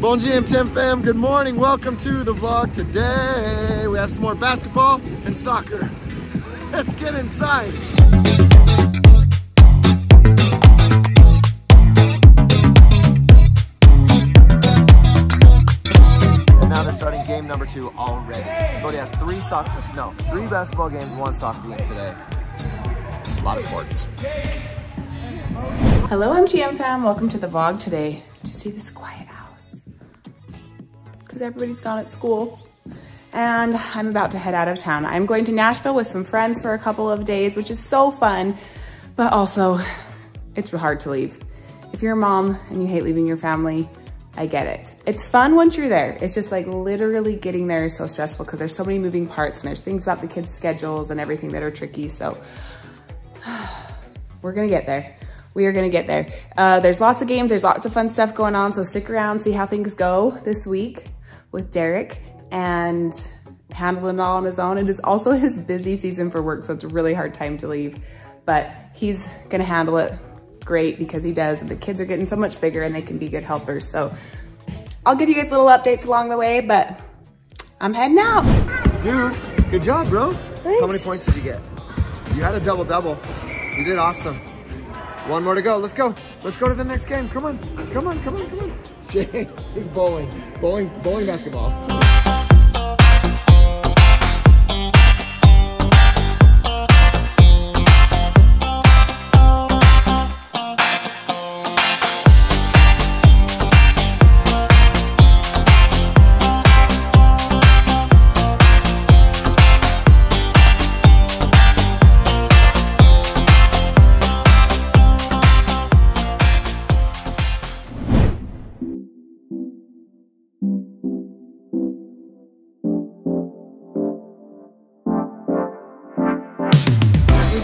Bon GM Tim fam, good morning. Welcome to the vlog. Today we have some more basketball and soccer. Let's get inside. And now they're starting game number two already. Bodie has three soccer, no, three basketball games, one soccer game today. A lot of sports. Hello MTM fam, welcome to the vlog today. Do you see this quiet? Because everybody's gone at school. And I'm about to head out of town. I'm going to Nashville with some friends for a couple of days, which is so fun, but also it's hard to leave. If you're a mom and you hate leaving your family, I get it. It's fun once you're there. It's just like literally getting there is so stressful because there's so many moving parts and there's things about the kids' schedules and everything that are tricky. So we're gonna get there. We are gonna get there. Uh, there's lots of games, there's lots of fun stuff going on. So stick around, see how things go this week with Derek and handling it all on his own. It is also his busy season for work, so it's a really hard time to leave. But he's gonna handle it great because he does. And the kids are getting so much bigger and they can be good helpers. So I'll give you guys little updates along the way, but I'm heading out. Dude, good job, bro. How many points did you get? You had a double-double. You did awesome. One more to go. Let's go. Let's go to the next game. Come on. Come on, come on, come on. This is bowling. Bowling, bowling basketball.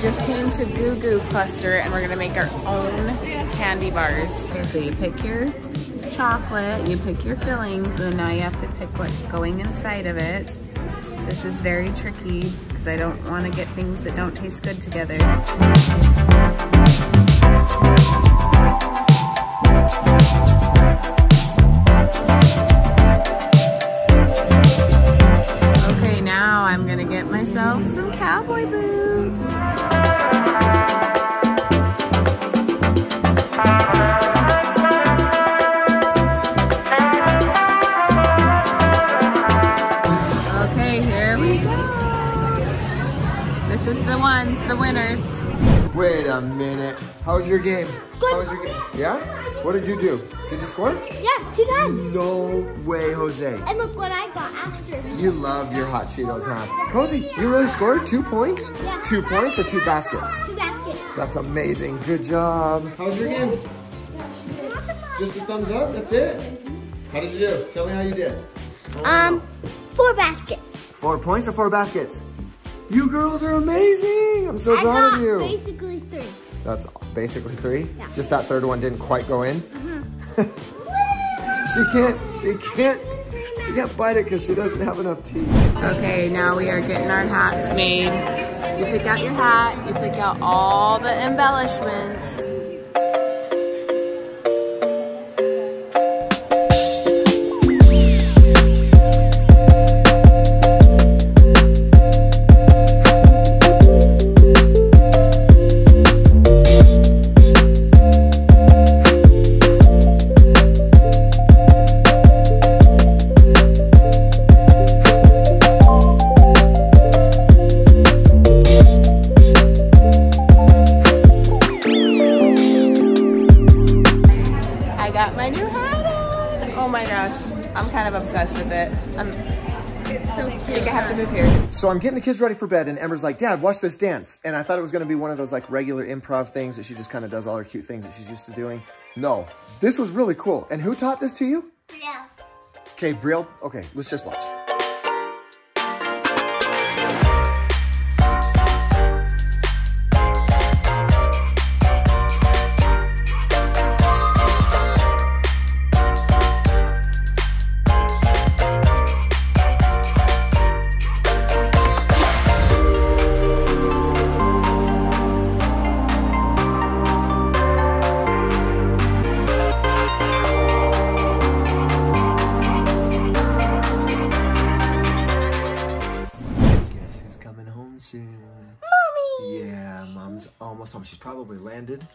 Just came to Goo Goo Cluster and we're gonna make our own candy bars. Okay, so you pick your chocolate, you pick your fillings, and then now you have to pick what's going inside of it. This is very tricky because I don't want to get things that don't taste good together. A minute. How was your game? How was your game? Yeah? What did you do? Did you score? Yeah, two times. No way, Jose. And look what I got after. You love your hot Cheetos, huh? Cosy, you really scored two points? Yeah. Two points or two baskets? Two baskets. That's amazing. Good job. How was your game? Just a thumbs up? That's it? How did you do? Tell me how you did. Um, four baskets. Four points or four baskets? You girls are amazing. I'm so I proud of you. basically three. That's basically three? Yeah. Just that third one didn't quite go in? Mm-hmm. she can't, she can't, she can't bite it because she doesn't have enough teeth. Okay, now we are getting our hats made. You pick out your hat, you pick out all the embellishments. So I'm getting the kids ready for bed and Ember's like, Dad, watch this dance. And I thought it was gonna be one of those like regular improv things that she just kind of does all her cute things that she's used to doing. No, this was really cool. And who taught this to you? Yeah. Okay, Brielle, okay, let's just watch. Landed.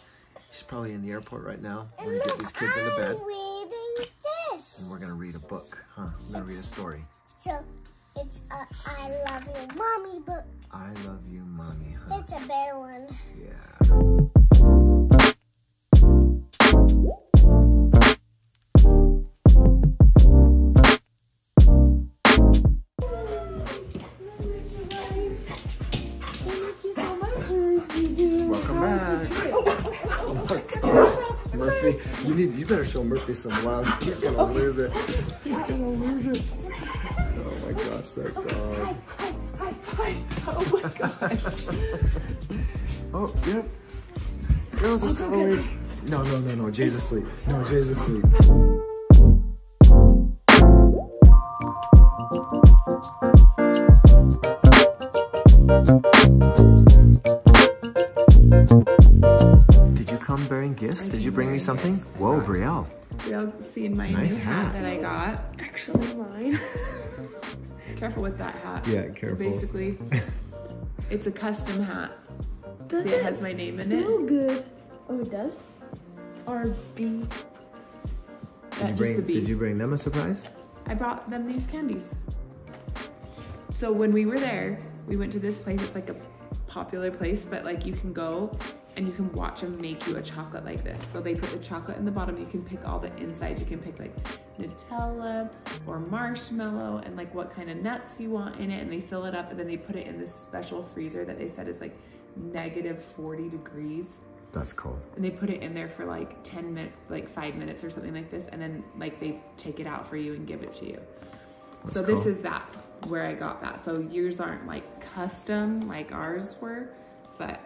She's probably in the airport right now. We're gonna get these kids into bed. I'm reading this. And we're gonna read a book, huh? We're gonna read a story. So it's a I love you, mommy book. I love you, mommy, huh? It's a bear one. Yeah. You need you better show Murphy some love. He's gonna lose it. He's gonna lose it. Oh my gosh, that dog. Oh, my god. oh yep. Girls are so weak. No, no, no, no. Jay's asleep. No, Jay's asleep. Did you bring me something? Whoa, Brielle. Y'all seen my Nice new hat. hat. that I got? Actually, mine. Careful with that hat. Yeah, careful. Basically, it's a custom hat. Does See, it has my name in it. feel good? Oh, it does. RB. Did you, just bring, the B. did you bring them a surprise? I brought them these candies. So when we were there, we went to this place. It's like a popular place, but like you can go and you can watch them make you a chocolate like this. So they put the chocolate in the bottom. You can pick all the insides. You can pick like Nutella or marshmallow and like what kind of nuts you want in it. And they fill it up and then they put it in this special freezer that they said is like negative 40 degrees That's cool. and they put it in there for like 10 minutes like five minutes or something like this and then like they take it out for you and give it to you That's so this is that where i got that so yours aren't like custom like ours were but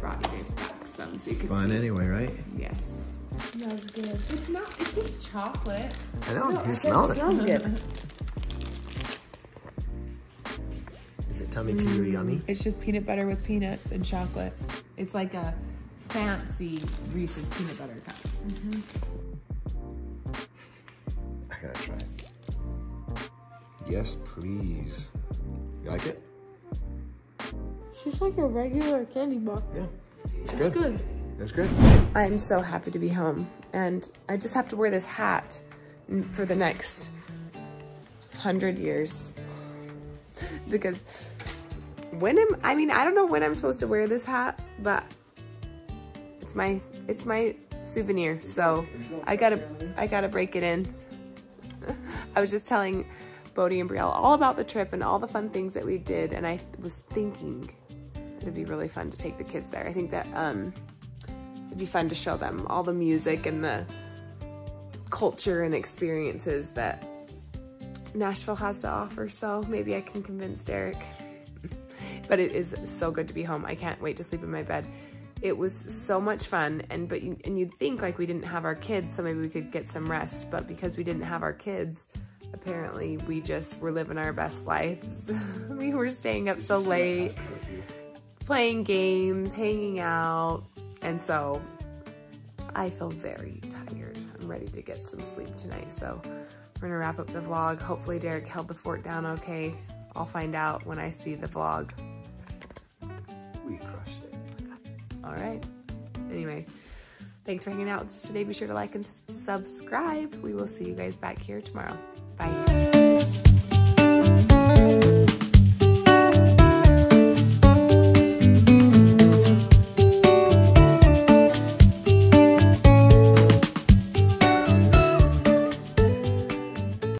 brought you guys back some so you could Fun see anyway, right? yes Smells good. it's not it's just chocolate I know. No, you I smelled said it. smells good. Is it tummy to you yummy? Mm, it's just peanut butter with peanuts and chocolate it's like a fancy reese's peanut butter cup mm-hmm. I gotta try it. Yes, please. You like it? It's just like a regular candy bar. Yeah. It's good. good It's good. I'm so happy to be home and I just have to wear this hat for the next hundred years because when am I mean I don't know when I'm supposed to wear this hat but it's my it's my souvenir so I gotta I gotta break it in I was just telling Bodie and Brielle all about the trip and all the fun things that we did and I was thinking it'd be really fun to take the kids there I think that um it'd be fun to show them all the music and the culture and experiences that Nashville has to offer. So maybe I can convince Derek. but it is so good to be home. I can't wait to sleep in my bed. It was so much fun, and but you, and you'd think like we didn't have our kids, so maybe we could get some rest. But because we didn't have our kids, apparently we just were living our best lives. we were staying up so late, playing games, hanging out, and so I feel very tired. I'm ready to get some sleep tonight. So we're gonna wrap up the vlog. Hopefully Derek held the fort down okay. I'll find out when I see the vlog. We crushed it. All right. Anyway, thanks for hanging out with us today. Be sure to like and subscribe. We will see you guys back here tomorrow. Bye.